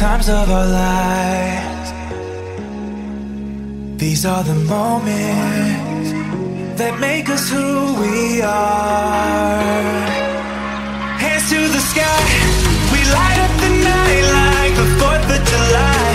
Times of our lives. These are the moments that make us who we are. Hands to the sky, we light up the night like the 4th of July.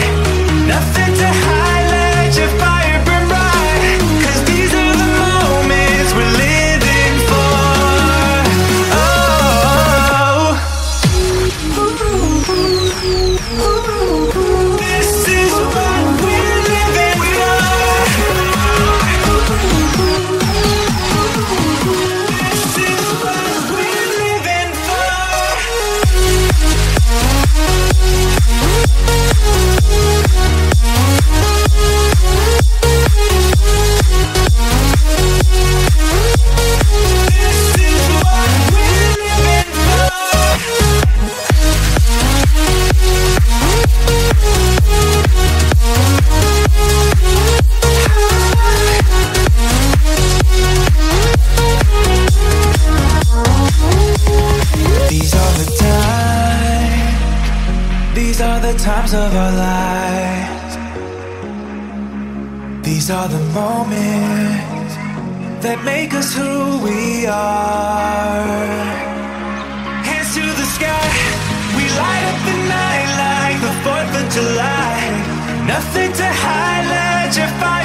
These are the moments that make us who we are. Hands to the sky, we light up the night like the 4th of July. Nothing to highlight your fire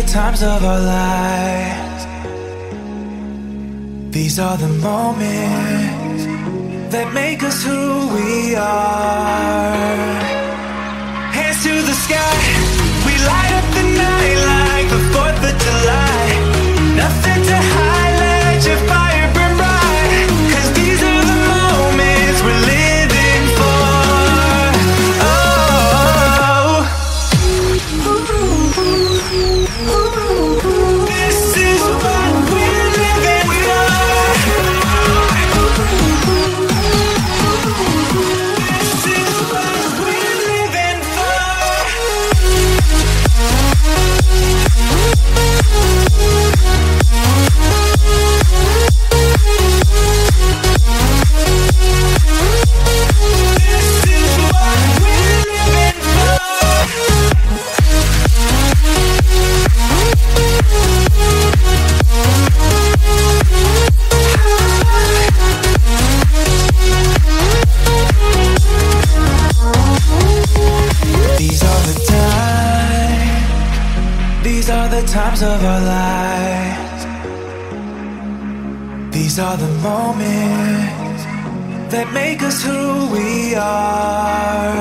the times of our lives. These are the moments that make us who we are. Hands to the sky, we light up the night like the 4th of July. Nothing to highlight Ooh. Times of our lives. These are the moments that make us who we are.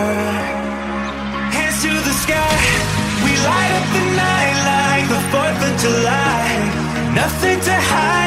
Hands to the sky, we light up the night like the 4th of July. Nothing to hide,